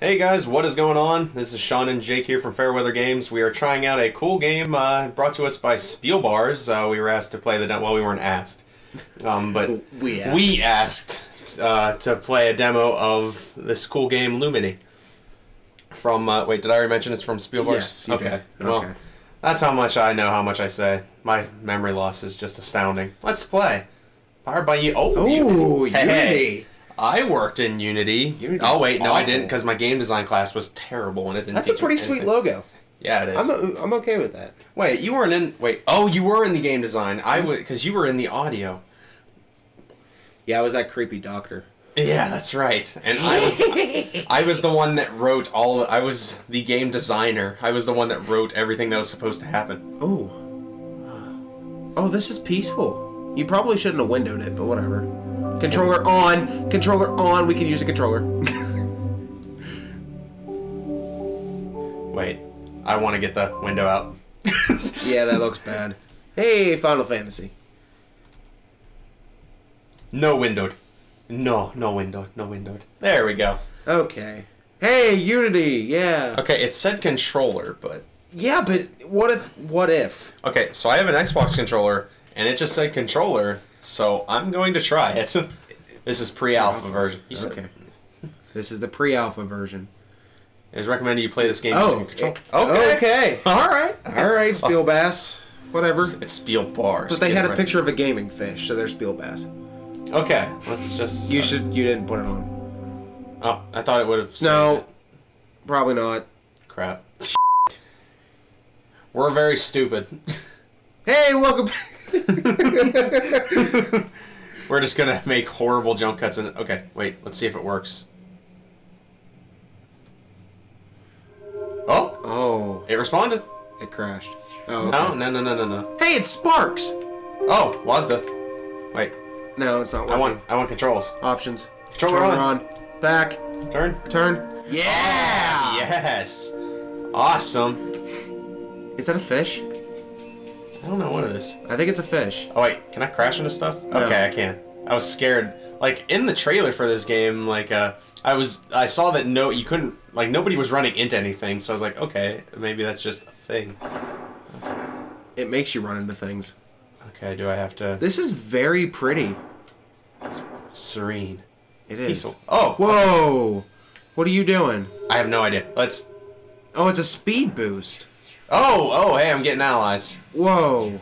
Hey guys, what is going on? This is Sean and Jake here from Fairweather Games. We are trying out a cool game uh, brought to us by Speelbaars. Uh, we were asked to play the demo. Well, we weren't asked, um, but We asked. we asked uh, to play a demo of this cool game Lumini. From uh, wait, did I already mention it's from Speelbaars? Yes, okay. Well, Okay. that's how much I know. How much I say. My memory loss is just astounding. Let's play. Powered by you. Oh, Ooh, Hey, Unity. I worked in Unity. Unity's oh wait, no, I didn't because my game design class was terrible and it didn't. That's a pretty sweet logo. Yeah, it is. I'm, I'm okay with that. wait, you weren't in. Wait, oh, you were in the game design. I mm-hmm. was because you were in the audio. Yeah, I was that creepy doctor. Yeah, that's right. And I was I was the one that wrote all. I was the game designer. I was the one that wrote everything that was supposed to happen. Oh. Oh, this is peaceful. You probably shouldn't have windowed it, but whatever. Controller on. Controller on. We can use a controller. Wait, I want to get the window out. yeah, that looks bad. Hey, Final Fantasy. No windowed. No, no windowed. No windowed. There we go. Okay. Hey, Unity. Yeah. Okay, it said controller, but Yeah, but what if? What if? Okay, so I have an Xbox controller, and it just said controller, so I'm going to try it. this is pre-alpha version. You said- Okay. This is the pre-alpha version. It is recommended you play this game Oh. control. Eh, okay. Okay. All right. All right, Spielbass. Whatever. It's Spiel bars. But they had a picture of a gaming fish, so there's Spielbass. Okay, let's just. You should. You didn't put it on. Oh, I thought it would have. No. Probably not. Crap. We're very stupid. Hey, welcome. We're just gonna make horrible jump cuts and okay, wait, let's see if it works. Oh, oh, it responded. it crashed. Oh. No, okay. no, no, no, no, no. Hey, it sparks. Oh, Wazda. Wait, No, it's not working. I want, I want controls. options. Controller Controller on. on. Back. Turn. Turn. Yeah. Yes. Awesome. Is that a fish? I don't know what it is. I think it's a fish. Oh wait, can I crash into stuff? No. Okay, I can. I was scared. Like in the trailer for this game, like uh, I was, I saw that no, you couldn't, like nobody was running into anything. So I was like, okay, maybe that's just a thing. Okay. It makes you run into things. Okay, do I have to This is very pretty. It's serene? It is. Peaceful. Oh, Whoa. What are you doing? I have no idea. Let's. Oh, it's a speed boost. Oh, oh, hey, I'm getting allies. Whoa.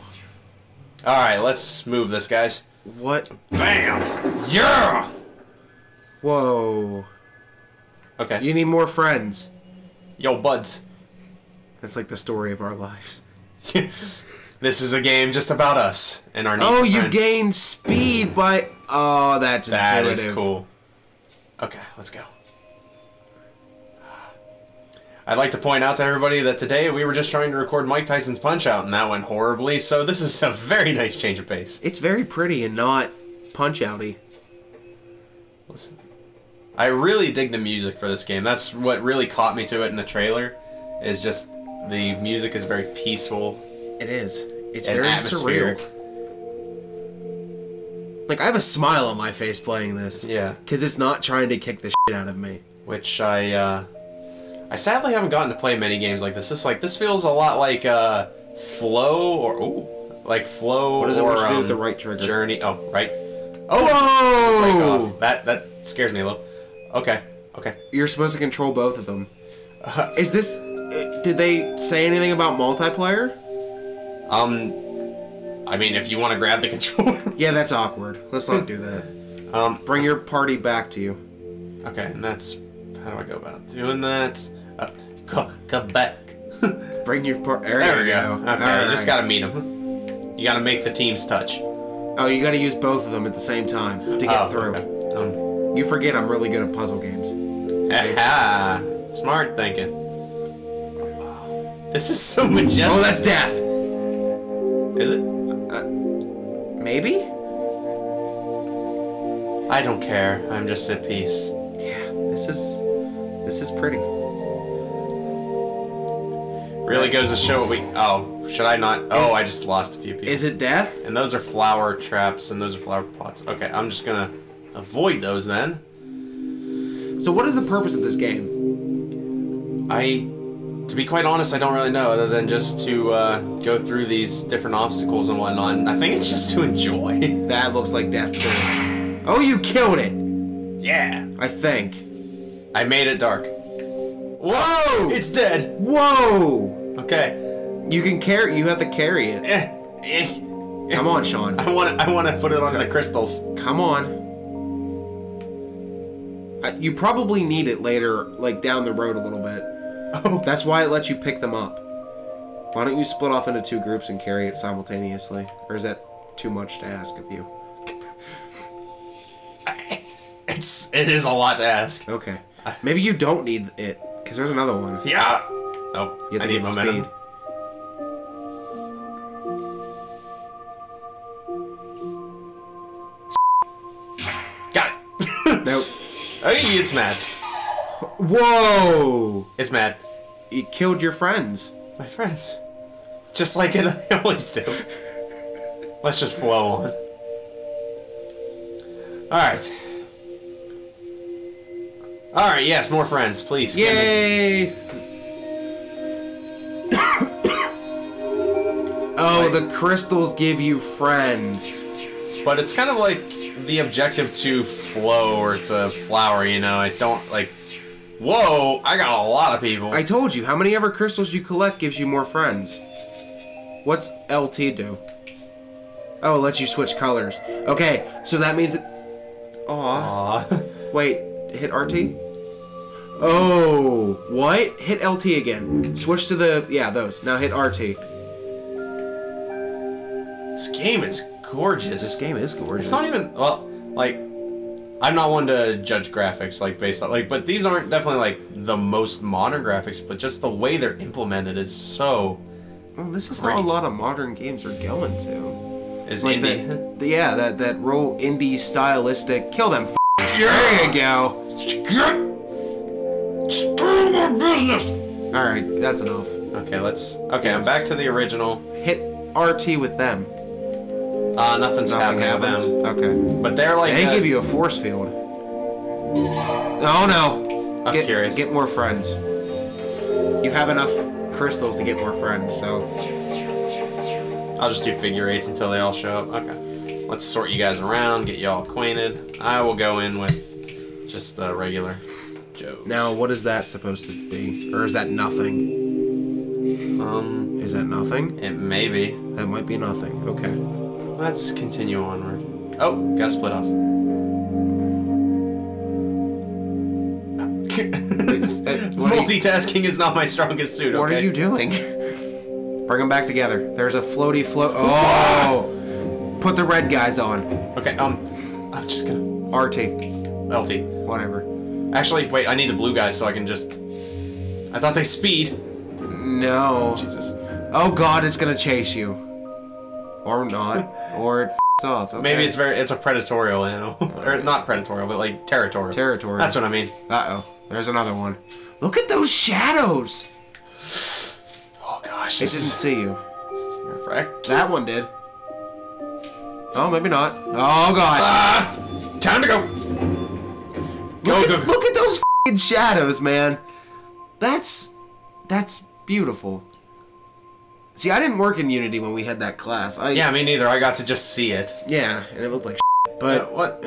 All right, let's move this, guys. What? Bam! Yeah. Whoa. Okay. You need more friends. Yo, buds. That's like the story of our lives. this is a game just about us and our need Oh, you friends. gain speed by. Oh, that's That intuitive. is cool. Okay, let's go. I'd like to point out to everybody that today we were just trying to record Mike Tyson's Punch Out, and that went horribly. So this is a very nice change of pace. It's very pretty and not punch outy. Listen, I really dig the music for this game. That's what really caught me to it in the trailer. Is just the music is very peaceful It is. It's very atmospheric. surreal. Like I have a smile on my face playing this. Yeah, Because it's not trying to kick the shit out of me. which I uh, I sadly haven't gotten to play many games like this. This like this feels a lot like uh, Flow or ooh, like Flow. What does it or, to do with um, the right trigger? Journey. Oh, right. Oh, break Whoa! off. That that scares me a little. Okay, okay. You're supposed to control both of them. Is this? uh, Did they say anything about multiplayer? Um, I mean, if you want to grab the controller. Yeah, that's awkward. Let's not do that. um, Bring your party back to you. okay, and that's how do I go about doing that? Uh, Quebec. Bring your part. There, there we go. go. Okay, you just gotta meet them. You gotta make the teams touch Oh, you gotta use both of them at the same time to get Oh, through. okay. Um, You forget I'm really good at puzzle games. aha, smart thinking. This is so majestic. Oh, that's death. Is it? Maybe? I don't care. I'm just at peace. Yeah. This is. This is pretty. Really goes to show what we. Oh, should I not? Oh, I just lost a few people. Is it death? And those are flower traps, and those are flower pots. Okay, I'm just gonna avoid those then. So what is the purpose of this game? I, to be quite honest, I don't really know other than just to uh, go through these different obstacles and whatnot. And I think it's just to enjoy. That looks like death. Oh, you killed it! yeah. I think. I made it dark. Whoa! It's dead. Whoa! Okay. You can carry. You have to carry it. Eh, eh. Come on, Sean. I want to. I want to put it on the crystals. Come on. Uh, You probably need it later, like down the road a little bit. Oh. That's why it lets you pick them up. Why don't you split off into two groups and carry it simultaneously? Or is that too much to ask of you? It's. It is a lot to ask. Okay. Maybe you don't need it, because there's another one. Yeah. Oh, You have I to need get momentum. speed. Got it. Nope. Hey, it's mad. Whoa! It's mad. You killed your friends. My friends. Just like it I always do. Let's just flow on. Alright. Alright, yes, more friends, please. Yay! oh, the crystals give you friends. But it's kind of like the objective to flow or to flower, you know? I don't, like... Whoa, I got a lot of people. I told you, how many ever crystals you collect gives you more friends. What's LT do? Oh, it lets you switch colors. Okay, so that means that. Aw. Aw. Wait, hit RT? Oh, what? Hit LT again. Switch to the. Yeah, those. Now hit RT. this game is gorgeous. This game is gorgeous. It's not even well, like I'm not one to judge graphics like based on like, but these aren't definitely like the most modern graphics, but just the way they're implemented is so Well, this is how a lot of modern games are going to. is Like indie. that, yeah, that that real indie stylistic. Kill them. F- there you go. Stay my business. All right, that's enough. Okay, let's. Okay, I'm back to the original. Hit RT with them. Uh, nothing's Nothing happening happens. with them. Okay. But they're like. They uh, give you a force field. Oh no. I was get, curious. Get more friends. You have enough crystals to get more friends, so I'll just do figure eights until they all show up. Okay. Let's sort you guys around, get you all acquainted. I will go in with just the regular Joes. now what is that supposed to be? Or is that nothing? um, Is that nothing? it may be. That might be nothing. Okay. Let's continue onward. Oh, got split off. what are you- Multitasking is not my strongest suit. What are you doing? Bring them back together. There's a floaty float. Oh! Put the red guys on. Okay, um, I'm just gonna RT. Whatever. Actually, wait, I need the blue guys so I can just. I thought they speed. No. Jesus. Oh god, it's gonna chase you. Or not. Or it f***s off. Okay. Maybe it's very. It's a predatorial animal, or not predatorial, but like territorial. Territorial. That's what I mean. Uh-oh. There's another one. Look at those shadows! Oh gosh, It didn't is, see you. this is nerve-wrack. That one did. Oh, maybe not. Oh god. Ah! Time to go. Go look, go. at, go. look at those f***ing shadows, man. That's that's beautiful. See, I didn't work in Unity when we had that class. I Yeah, me neither. I got to just see it. yeah, and it looked like But but what?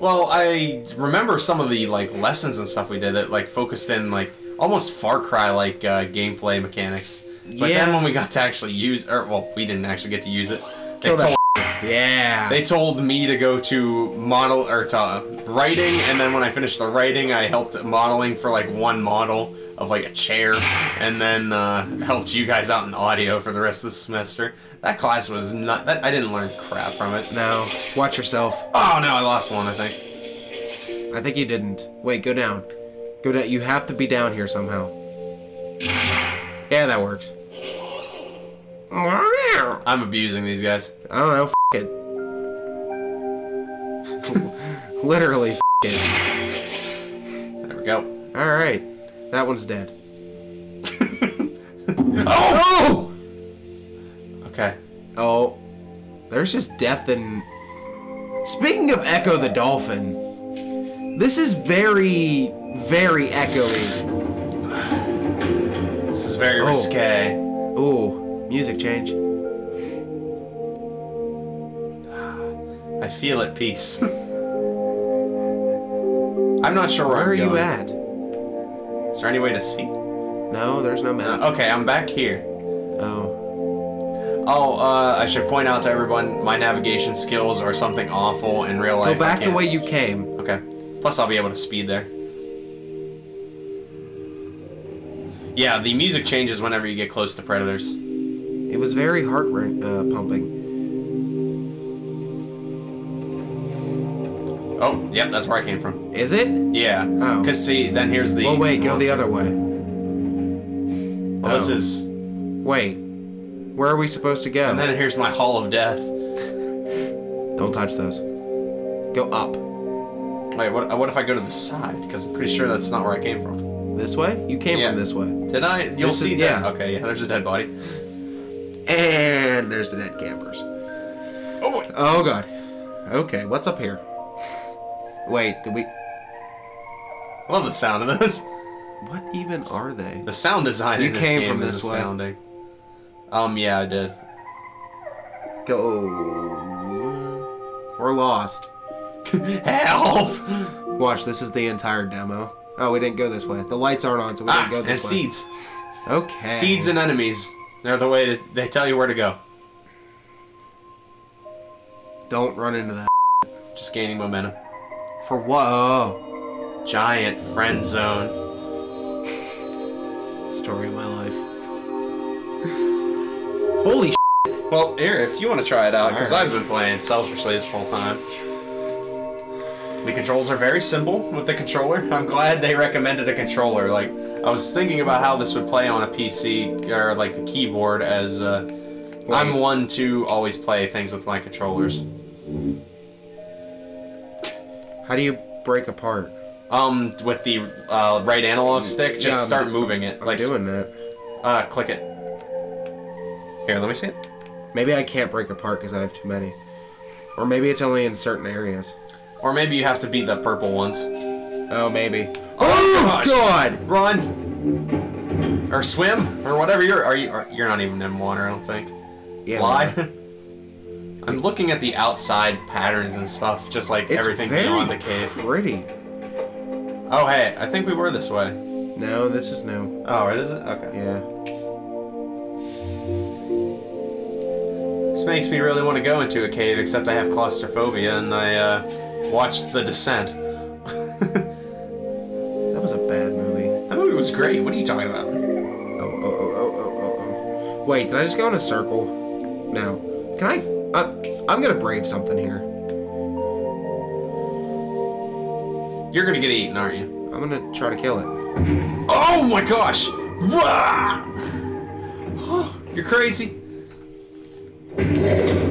Well, I remember some of the like lessons and stuff we did that like focused in like almost Far Cry like uh, gameplay mechanics. But Yeah. then when we got to actually use, or well, we didn't actually get to use it. They Kill told, yeah. they told me to go to model or to writing, and then when I finished the writing, I helped modeling for like one model of like a chair, and then uh, helped you guys out in audio for the rest of the semester. That class was not. That I didn't learn crap from it. no, watch yourself. Oh no, I lost one. I think. I think you didn't. Wait, go down. Go down. You have to be down here somehow. Yeah, that works. I'm abusing these guys. I don't know. F it. Literally, f it. There we go. All right, that one's dead. Oh! oh! Okay. Oh, there's just death and. Speaking of Ecco the Dolphin, this is very, very echoey. This is very Oh. risque. Ooh, music change. I feel at peace. I'm not sure where, Where are you at? Is there any way to see? No, there's no map. Uh, okay, I'm back here. Oh. Oh, uh, I should point out to everyone my navigation skills are something awful in real life. Go back the way you came. Okay. Plus, I'll be able to speed there. Yeah, the music changes whenever you get close to predators. It was very heart uh, pumping. Oh, yep, that's where I came from. Is it? Yeah. Oh. Cause see, then here's the. Well, wait, go the other way. Well, this Oh. is. Wait. Where are we supposed to go? And then here's my Hall of Death. Don't touch those. Go up. Wait, what? What if I go to the side? Because I'm pretty sure that's not where I came from. This way? You came Yeah. from this way. Did I? You'll This is- see. yeah. Okay. Yeah. There's a dead body. And there's the dead campers. Oh. Oh god. Okay, what's up here? Wait, did we... I love the sound of this. What even are they? The sound design You in this came game from is this way. astounding. Um. Yeah, I did. Go... We're lost. Help! Watch, this is the entire demo. Oh, we didn't go this way. The lights aren't on, so we Ah, didn't go and this way. seeds. Okay. Seeds and enemies. They're the way to. They tell you where to go. Don't run into that. Just gaining momentum. For what? Giant friend zone. Story of my life. Holy sh- Well, here, if you want to try it out, because Alright. I've been playing selfishly this whole time. The controls are very simple with the controller. I'm glad they recommended a controller. Like, I was thinking about how this would play on a PC or like the keyboard, as uh, I'm one to always play things with my controllers. How do you break apart? Um, with the uh, right analog stick, just Yeah, start moving it. I'm like, doing that. uh, click it. Here, let me see it. Maybe I can't break apart because I have too many. Or maybe it's only in certain areas. Or maybe you have to beat the purple ones. Oh, maybe. Oh, gosh. God! Run! Or swim, or whatever you're. Are you? Are, you're not even in water, I don't think. Yeah, Fly. I'm looking at the outside patterns and stuff, just like It's everything very beyond the cave. pretty. Oh, hey, I think we were this way. No, this is new. Oh, right, is it? Okay. Yeah. This makes me really want to go into a cave, except I have claustrophobia, and I uh, watched The Descent. Was great. What are you talking about? Oh, oh, oh, oh, oh, oh, oh. Wait, did I just go in a circle? No. Can I? Uh, I'm gonna brave something here. You're gonna get eaten, aren't you? I'm gonna try to kill it. Oh my gosh! Rah! You're crazy.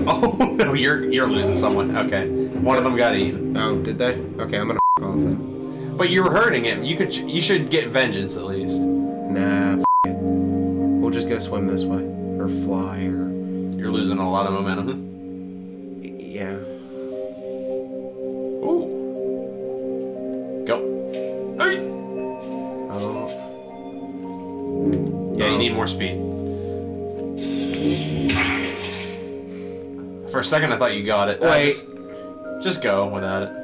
Oh no, you're you're losing someone. Okay, one of them got eaten, Oh, did they? Okay, I'm gonna off then. But you were hurting him. You could you should get vengeance at least. Nah, f it. We'll just go swim this way. Or fly, or... You're losing a lot of momentum. Yeah. Ooh, go. Hey! Oh. Yeah, you need um. more speed. For a second, I thought you got it. Wait. just, just go without it.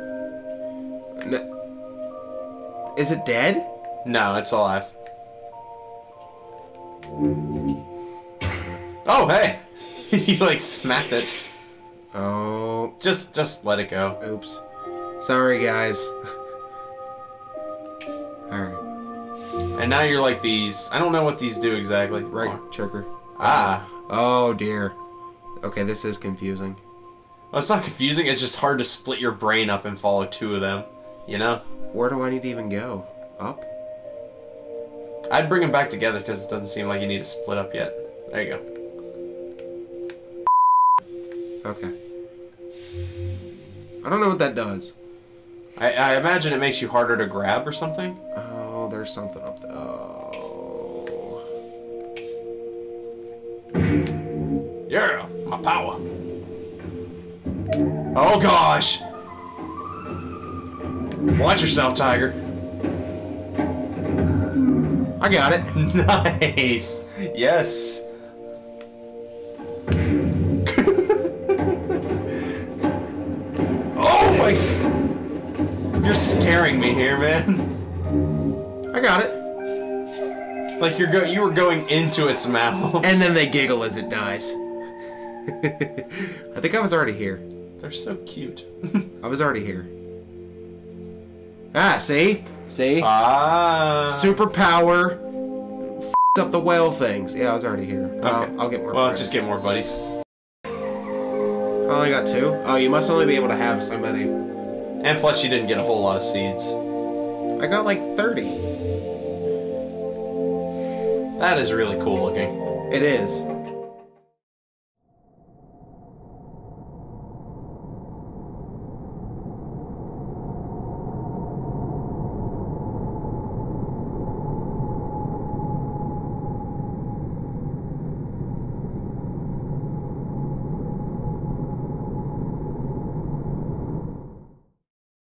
Is it dead? No, it's alive. Oh, hey! you like smacked it. Oh. Just, just let it go. Oops. Sorry, guys. Alright. And now you're like these. I don't know what these do exactly. Right Oh. trigger. Ah. Oh, dear. Okay, this is confusing. Well, it's not confusing. It's just hard to split your brain up and follow two of them. You know? Where do I need to even go? Up? I'd bring them back together because it doesn't seem like you need to split up yet. There you go. Okay. I don't know what that does. I, I imagine it makes you harder to grab or something. Oh, there's something up there. Oh. Yeah, my power. Oh gosh! Watch yourself, Tiger. I got it. Nice. Yes. oh my! You're scaring me here, man. I got it. Like you're go you were going into its mouth. And then they giggle as it dies. I think I was already here. They're so cute. I was already here. Ah, see? See? ah. Superpower. F up the whale things. Yeah, I was already here. Okay. I'll, I'll get more Well, just get more buddies. I only got two. Oh, you must only be able to have so many. And plus, you didn't get a whole lot of seeds. I got like 30. That is really cool looking. It is.